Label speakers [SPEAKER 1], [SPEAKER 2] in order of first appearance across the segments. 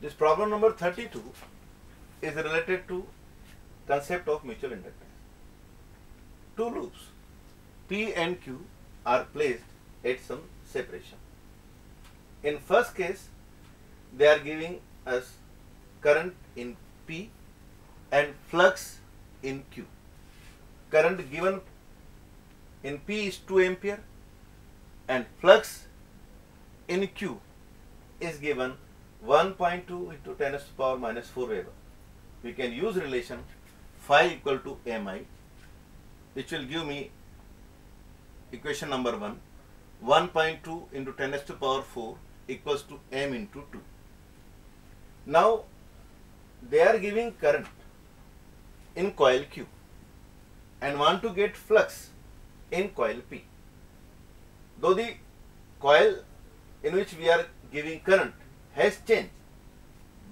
[SPEAKER 1] This problem number 32 is related to concept of mutual inductance. Two loops P and Q are placed at some separation. In first case, they are giving us current in P and flux in Q. Current given in P is 2 ampere and flux in Q is given 1.2 into 10 to the power minus 4 Weber. We can use relation phi equal to mi which will give me equation number 1 1.2 into 10 to the power 4 equals to m into 2. Now they are giving current in coil Q and want to get flux in coil P. Though the coil in which we are giving current has changed,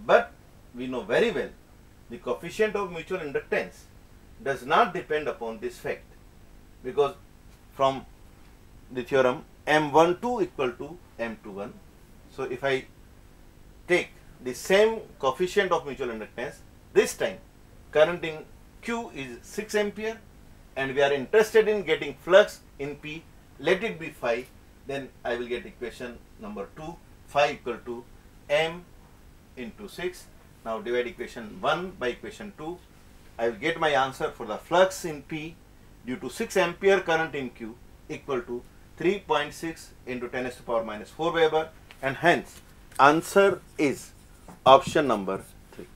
[SPEAKER 1] but we know very well the coefficient of mutual inductance does not depend upon this fact. Because from the theorem M12 equal to M21. So, if I take the same coefficient of mutual inductance, this time current in Q is 6 ampere and we are interested in getting flux in P, let it be phi, then I will get equation number 2, phi equal to m into 6. Now divide equation 1 by equation 2. I will get my answer for the flux in P due to 6 ampere current in Q equal to 3.6 into 10 to the power minus 4 Weber and hence answer is option number 3.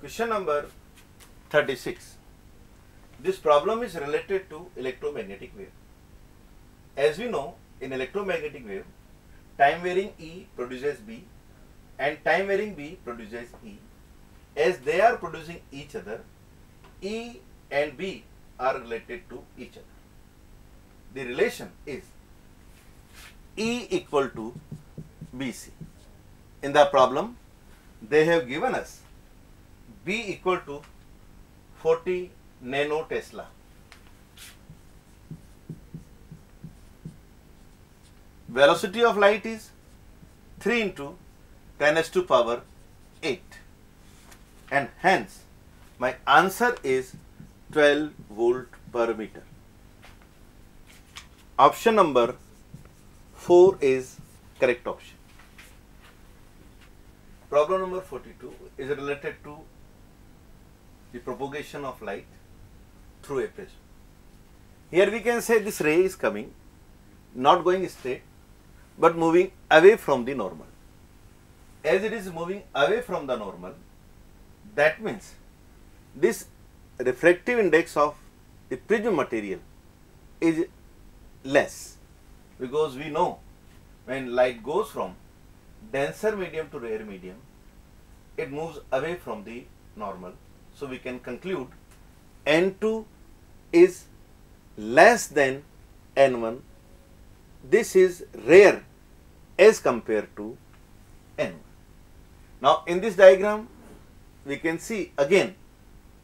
[SPEAKER 1] Question number 36. This problem is related to electromagnetic wave. As we know in electromagnetic wave time varying E produces B and time varying B produces E. As they are producing each other, E and B are related to each other. The relation is E equal to BC. In the problem, they have given us B equal to 40 nano Tesla. Velocity of light is 3 into 10 s to power 8 and hence my answer is 12 volt per meter. Option number 4 is correct option. Problem number 42 is related to the propagation of light through a prism. Here we can say this ray is coming, not going straight, but moving away from the normal. As it is moving away from the normal, that means this refractive index of the prism material is less because we know when light goes from denser medium to rare medium, it moves away from the normal. So we can conclude N2 is less than N1. This is rare as compared to N1. Now in this diagram, we can see again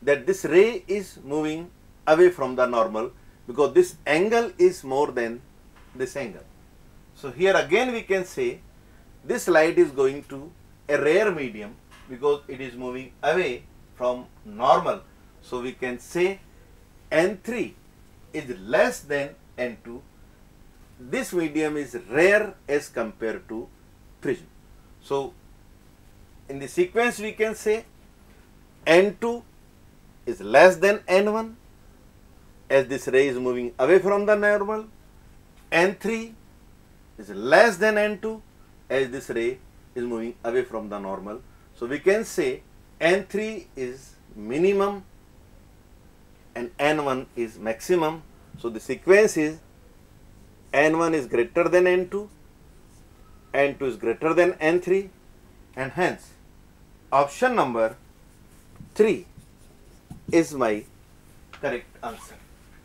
[SPEAKER 1] that this ray is moving away from the normal because this angle is more than this angle. So here again we can say this light is going to a rare medium because it is moving away from normal. So we can say N3 is less than N2. This medium is rare as compared to prism. So in the sequence we can say N2 is less than N1 as this ray is moving away from the normal. N3 is less than N2 as this ray is moving away from the normal. So we can say N3 is minimum and N1 is maximum. So the sequence is N1 is greater than N2, N2 is greater than N3 and hence option number 3 is my correct answer.